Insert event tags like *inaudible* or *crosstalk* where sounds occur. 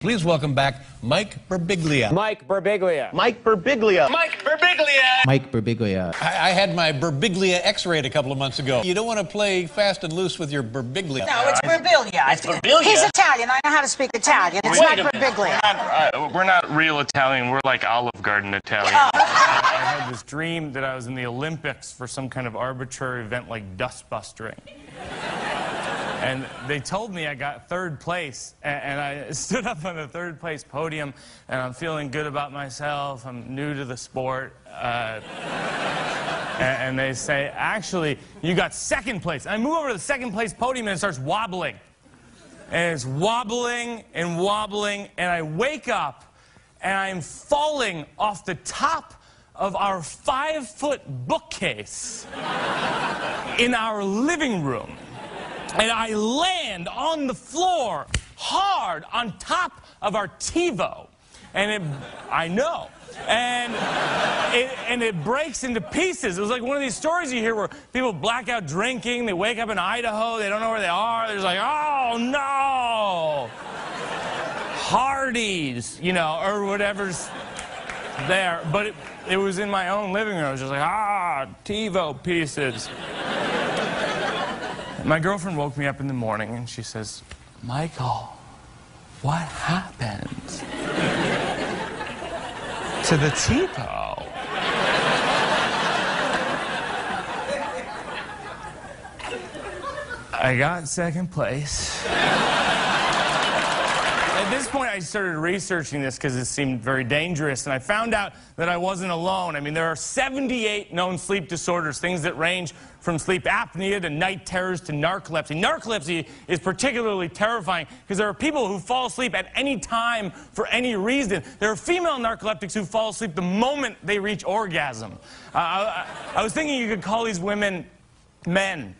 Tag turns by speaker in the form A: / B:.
A: Please welcome back Mike Birbiglia.
B: Mike Birbiglia.
C: Mike Birbiglia.
D: Mike Birbiglia.
E: Mike Birbiglia.
A: I, I had my Berbiglia x-rayed a couple of months ago. You don't want to play fast and loose with your Berbiglia.
F: No, it's Berbiglia.
D: It's Birbiglia?
F: He's Italian. I know how to speak Italian. It's
D: Wait
F: not
D: a minute.
F: Birbiglia.
G: We're not, uh, we're not real Italian. We're like Olive Garden Italian. *laughs* I had this dream that I was in the Olympics for some kind of arbitrary event like dust bustering. And they told me I got third place, and I *laughs* stood up on the third place podium, and I'm feeling good about myself. I'm new to the sport. Uh, *laughs* and they say, actually, you got second place. And I move over to the second place podium, and it starts wobbling and it's wobbling and wobbling, and I wake up and I'm falling off the top of our five foot bookcase in our living room. And I land on the floor hard on top of our TiVo. And it, I know. And it, and it breaks into pieces. It was like one of these stories you hear where people black out drinking, they wake up in Idaho, they don't know where they are, they're just like, oh no! Hardee's, you know, or whatever's there. But it, it was in my own living room. I was just like, ah, TiVo pieces. My girlfriend woke me up in the morning and she says, Michael, what happened to the TiVo? I got second place. At this point, I started researching this because it seemed very dangerous, and I found out that I wasn't alone. I mean, there are 78 known sleep disorders, things that range from sleep apnea to night terrors to narcolepsy. Narcolepsy is particularly terrifying because there are people who fall asleep at any time for any reason. There are female narcoleptics who fall asleep the moment they reach orgasm. Uh, I, I was thinking you could call these women men